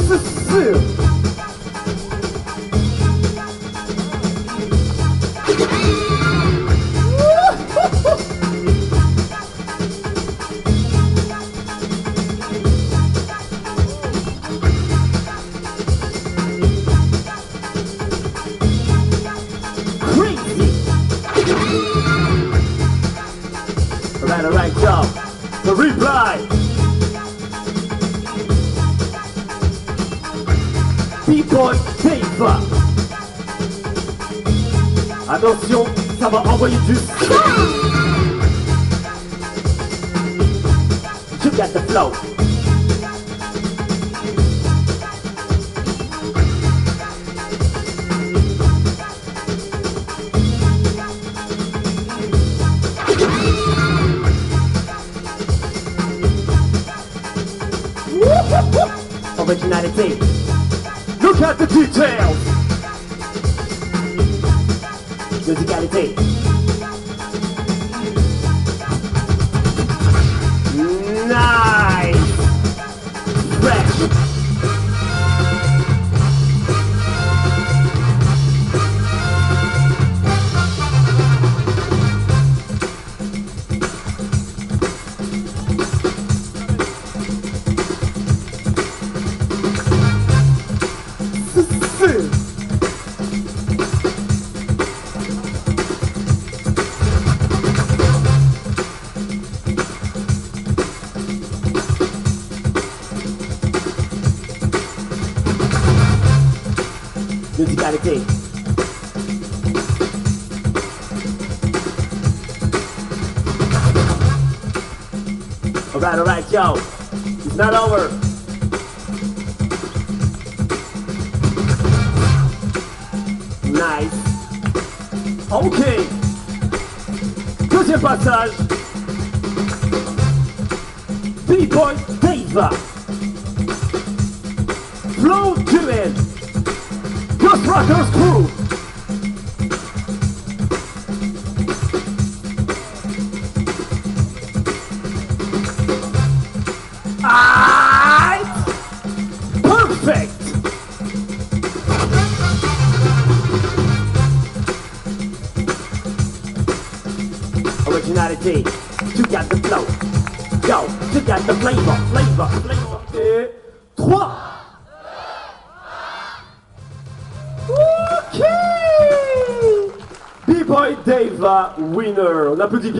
Mississippi. Alright, alright, y'all. The reply. Paper. Attention, ça va envoyer du You got the flow. Originality. Look at the details. Musicality. Nice. Fresh. Musicality. Alright, alright, yo. It's not over. Nice. Ok. Deuxième passage. B-Boy Deyva. Rockers Crew. Aight. Perfect. Originality. You got the flow. Yo, you got the flavor, flavor, flavor. Et B-Boy Dave, winner. On applaudit bien.